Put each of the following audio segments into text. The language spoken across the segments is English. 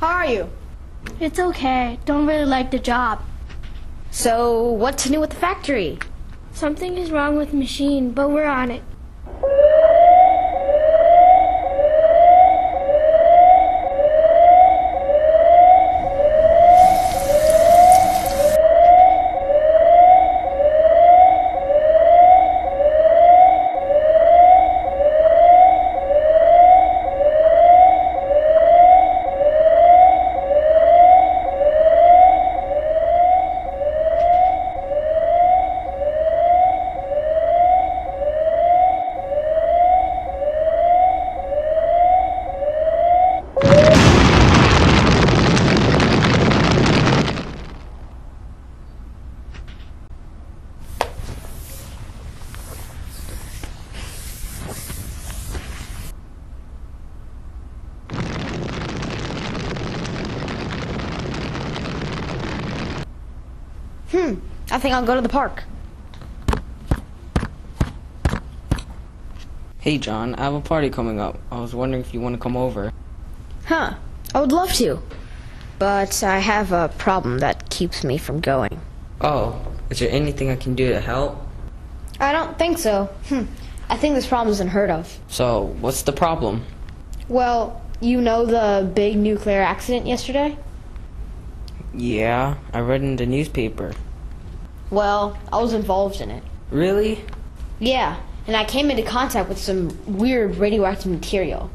How are you? It's okay. Don't really like the job. So, what's new with the factory? Something is wrong with the machine, but we're on it. Hmm, I think I'll go to the park. Hey John, I have a party coming up. I was wondering if you want to come over. Huh, I would love to. But I have a problem that keeps me from going. Oh, is there anything I can do to help? I don't think so. Hmm. I think this problem is unheard of. So, what's the problem? Well, you know the big nuclear accident yesterday? Yeah, I read in the newspaper. Well, I was involved in it. Really? Yeah, and I came into contact with some weird radioactive material.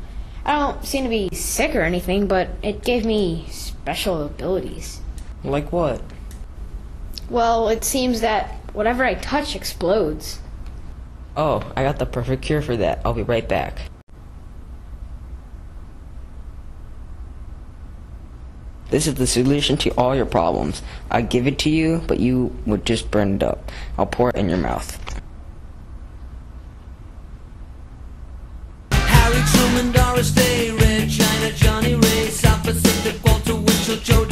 I don't seem to be sick or anything, but it gave me special abilities. Like what? Well, it seems that whatever I touch explodes. Oh, I got the perfect cure for that. I'll be right back. This is the solution to all your problems. I give it to you, but you would just burn it up. I'll pour it in your mouth. Harry Truman, Doris Day, Red China, Johnnie Ray, South Pacific, Walter Winchell, Joe.